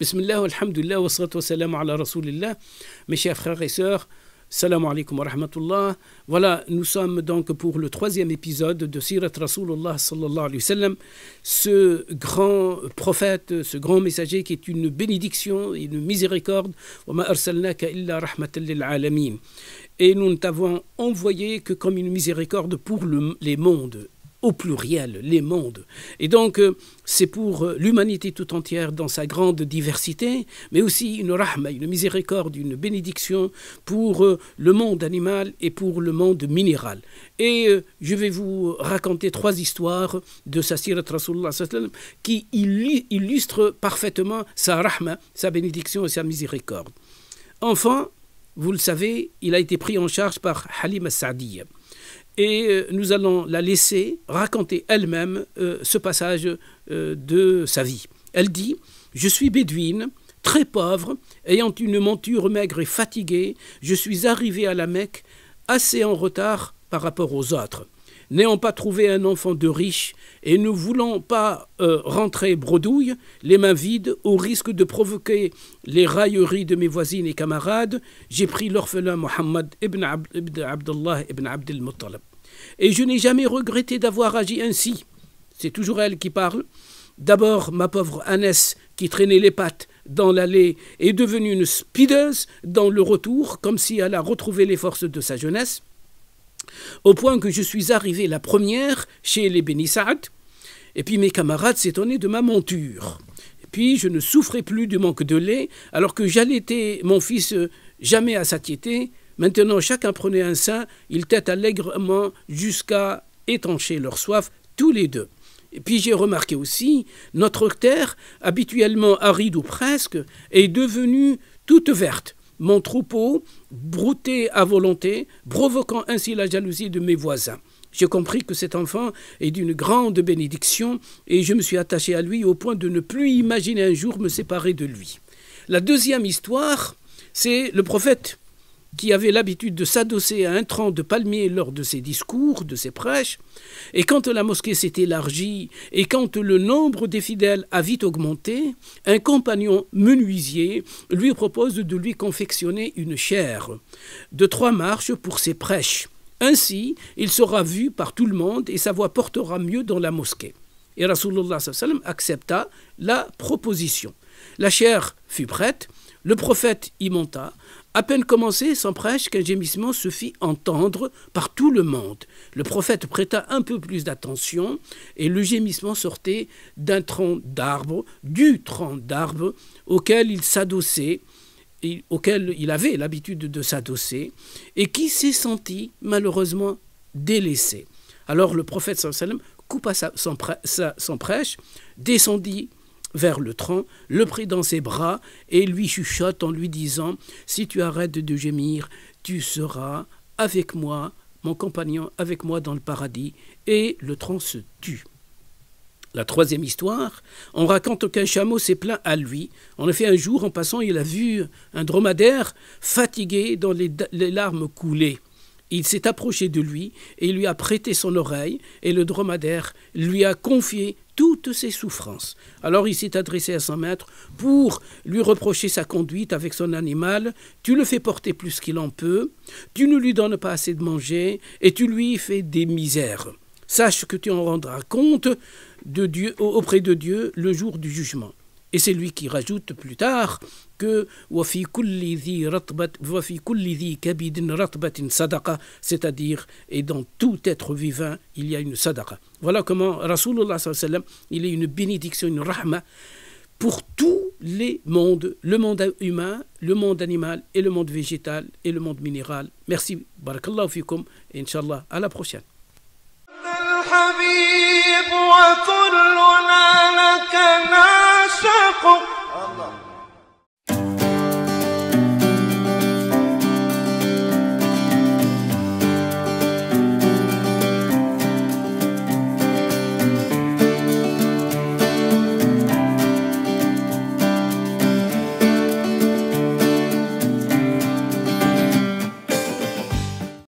Bismillah, alhamdulillah, wa salam ala rasulillah. Mes chers frères et sœurs, salam alaikum wa rahmatullah. Voilà, nous sommes donc pour le troisième épisode de Sirat Rasulullah sallallahu alayhi wa sallam, ce grand prophète, ce grand messager qui est une bénédiction, une miséricorde. Wa ma arsalnaka illa rahmatan alamin. Et nous ne t'avons envoyé que comme une miséricorde pour le- les mondes au pluriel, les mondes. Et donc, euh, c'est pour euh, l'humanité tout entière dans sa grande diversité, mais aussi une rahma, une miséricorde, une bénédiction pour euh, le monde animal et pour le monde minéral. Et je vais vous raconter trois histoires de sa sirat Rasulullah qui illu- illustrent parfaitement sa rahma, sa bénédiction et sa miséricorde. Enfin, vous le savez, il a été pris en charge par Halim al-Saadiya. Et euh, nous allons la laisser raconter elle-même euh, ce passage euh, de sa vie. Elle dit Je suis bédouine, très pauvre, ayant une monture maigre et fatiguée, je suis arrivée à la Mecque assez en retard par rapport aux autres. N'ayant pas trouvé un enfant de riche et ne voulant pas rentrer bredouille, les mains vides, au risque de provoquer les railleries de mes voisines et camarades, j'ai pris l'orphelin Mohammed ibn, Ab- ibn Abdullah ibn Abdel Muttalib. Et je n'ai jamais regretté d'avoir agi ainsi. C'est toujours elle qui parle. D'abord, ma pauvre Annès, qui traînait les pattes dans l'allée, est devenue une speedeuse dans le retour, comme si elle a retrouvé les forces de sa jeunesse au point que je suis arrivé la première chez les Bénissad, et puis mes camarades s'étonnaient de ma monture. Puis je ne souffrais plus du manque de lait, alors que j'allaitais mon fils euh, jamais à satiété. Maintenant, chacun prenait un sein, ils têtent allègrement jusqu'à étancher leur soif, tous les deux. Et puis j'ai remarqué aussi, notre terre, habituellement aride ou presque, est devenue toute verte. Mon troupeau brouté à volonté, provoquant ainsi la jalousie de mes voisins. J'ai compris que cet enfant est d'une grande bénédiction et je me suis attaché à lui au point de ne plus imaginer un jour me séparer de lui. La deuxième histoire, c'est le prophète qui avait l'habitude de s'adosser à un tronc de palmier lors de ses discours, de ses prêches, et quand la mosquée s'est élargie et quand le nombre des fidèles a vite augmenté, un compagnon menuisier lui propose de lui confectionner une chaire de trois marches pour ses prêches. Ainsi, il sera vu par tout le monde et sa voix portera mieux dans la mosquée. Et Rasulullah accepta la proposition. La chair fut prête, le prophète y monta. À peine commencé son prêche qu'un gémissement se fit entendre par tout le monde. Le prophète prêta un peu plus d'attention et le gémissement sortait d'un tronc d'arbre, du tronc d'arbre auquel il s'adossait, auquel il avait l'habitude de s'adosser, et qui s'est senti malheureusement délaissé. Alors le prophète coupa sa- son prêche, descendit vers le tronc, le prit dans ses bras et lui chuchote en lui disant Si tu arrêtes de gémir, tu seras avec moi, mon compagnon, avec moi dans le paradis. Et le tronc se tut. La troisième histoire, on raconte qu'un chameau s'est plaint à lui. En effet, un jour, en passant, il a vu un dromadaire fatigué dont les, les larmes coulaient. Il s'est approché de lui et lui a prêté son oreille et le dromadaire lui a confié toutes ses souffrances. Alors il s'est adressé à son maître pour lui reprocher sa conduite avec son animal. Tu le fais porter plus qu'il en peut, tu ne lui donnes pas assez de manger et tu lui fais des misères. Sache que tu en rendras compte auprès de Dieu le jour du jugement. Et c'est lui qui rajoute plus tard que وَفِي كُلِّ ذِي رَطْبَةٍ وَفِي كُلِّ ذِي كَبِدٍ رَطْبَةٍ صَدَقَةٍ c'est-à-dire, et dans tout être vivant, il y a une sadaqa. Voilà comment Rasulullah sallallahu alayhi wa sallam, il est une bénédiction, une rahma pour tous les mondes, le monde humain, le monde animal et le monde végétal et le monde minéral. Merci, barakallahu fikum, et Inch'Allah, à la prochaine. الحبيب وكلنا لك نعشق